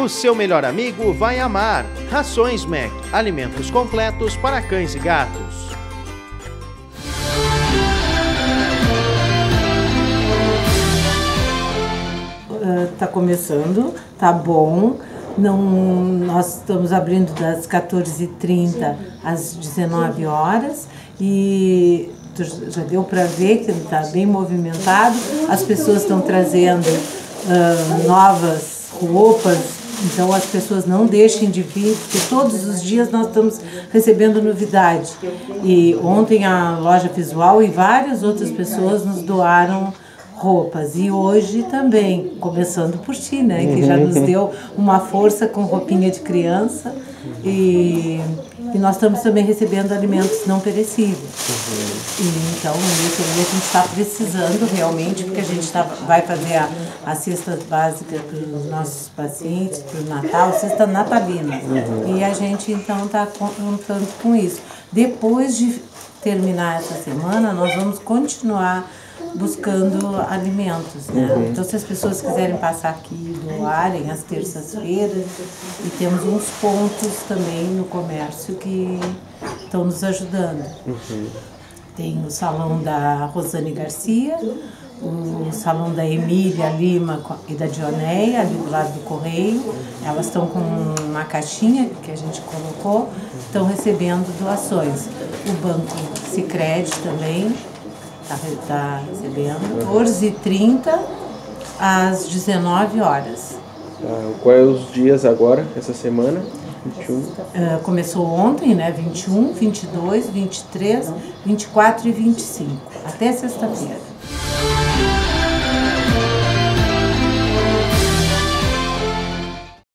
O seu melhor amigo vai amar. Rações Mac, alimentos completos para cães e gatos. Está começando, tá bom. Não, nós estamos abrindo das 14h30 às 19 horas e já deu para ver que está bem movimentado. As pessoas estão trazendo uh, novas roupas, então as pessoas não deixem de vir, porque todos os dias nós estamos recebendo novidade. E ontem a loja visual e várias outras pessoas nos doaram roupas. E hoje também, começando por ti, né? Que já nos deu uma força com roupinha de criança. E, e nós estamos também recebendo alimentos não perecíveis. Uhum. E, então, isso aí a gente está precisando realmente, porque a gente tá, vai fazer a, a cesta básica para os nossos pacientes, para o Natal, cesta natalina. Uhum. E a gente, então, está contando com isso. Depois de terminar essa semana, nós vamos continuar buscando alimentos, né? Uhum. Então, se as pessoas quiserem passar aqui doarem às terças-feiras, e temos uns pontos também no comércio que estão nos ajudando. Uhum. Tem o salão da Rosane Garcia, o salão da Emília Lima e da Dioneia, ali do lado do correio. Elas estão com uma caixinha que a gente colocou, estão recebendo doações. O Banco Sicredi também está tá recebendo, 14h30 às 19 horas. Ah, quais os dias agora, essa semana? 21? Uh, começou ontem, né? 21, 22, 23, 24 e 25, até sexta-feira.